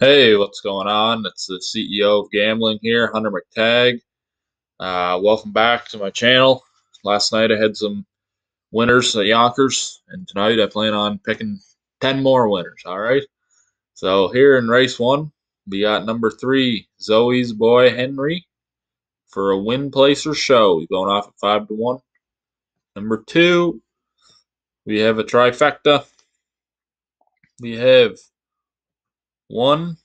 Hey, what's going on? It's the CEO of Gambling here, Hunter McTagg. Uh, welcome back to my channel. Last night I had some winners at Yonkers, and tonight I plan on picking 10 more winners, all right? So here in race one, we got number three, Zoe's Boy Henry, for a win placer show. He's going off at 5 to 1. Number two, we have a trifecta. We have one.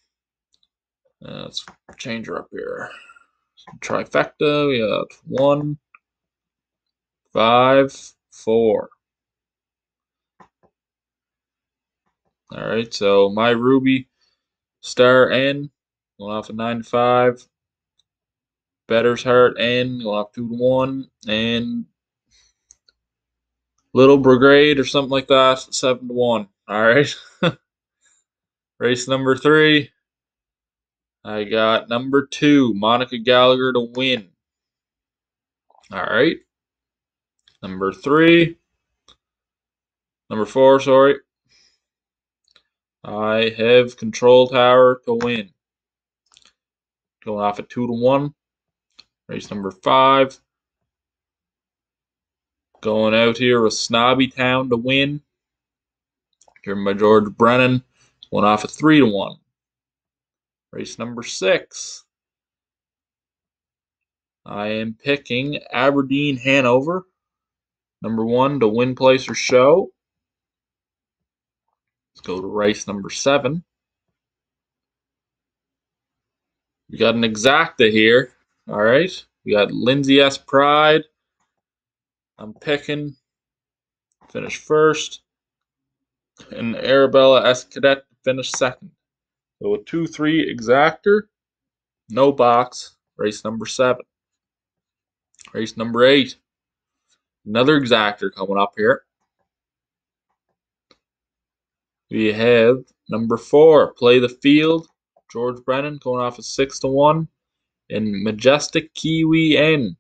Uh, let's change her up here. Trifecta, we got one, five, four. All right, so my Ruby Star N going off a nine to five. Better's Heart N going off two to one, and Little Brigade or something like that, seven to one. All right. Race number three. I got number two, Monica Gallagher to win. All right. Number three. Number four, sorry. I have Control Tower to win. Going off at two to one. Race number five. Going out here with Snobby Town to win. Driven by George Brennan. Went off at 3 to 1. Race number 6. I am picking Aberdeen Hanover. Number 1 to win place or show. Let's go to race number 7. We got an exacta here. All right. We got Lindsay S. Pride. I'm picking. Finish first. And Arabella S. Cadet finished second. So a 2-3 exacta, no box, race number seven. Race number eight, another exacta coming up here. We have number four, play the field. George Brennan going off at six to one, and Majestic Kiwi N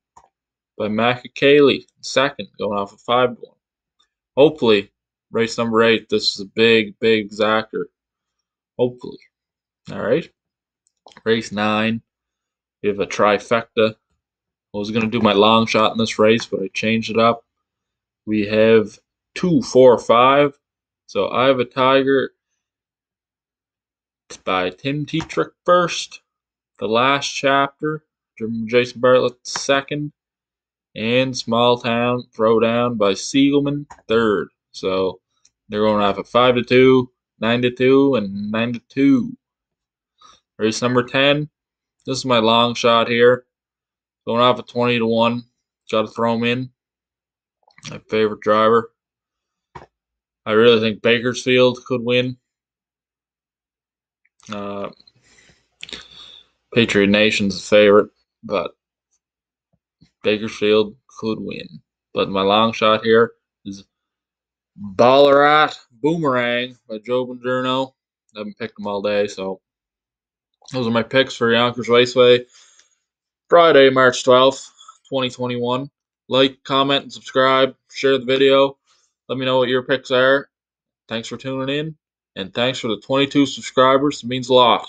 by Matt Kakaley second, going off at five to one. Hopefully, race number eight. This is a big, big exacta. Hopefully. All right. Race nine. We have a trifecta. I was going to do my long shot in this race, but I changed it up. We have two, four, five. So I have a Tiger. It's by Tim Tetrick first. The last chapter. Jason Bartlett second. And Small Town Throwdown by Siegelman third. So they're going off at 5 to 2. 9 to 2 and 9 to 2. Race number 10. This is my long shot here. Going off at 20 to 1. Got to throw him in. My favorite driver. I really think Bakersfield could win. Uh, Patriot Nation's a favorite, but Bakersfield could win. But my long shot here is Ballarat Boomerang by Joe Bongiorno. I haven't picked them all day, so those are my picks for Yonkers Raceway. Friday, March 12th, 2021. Like, comment, and subscribe. Share the video. Let me know what your picks are. Thanks for tuning in. And thanks for the 22 subscribers. It means a lot.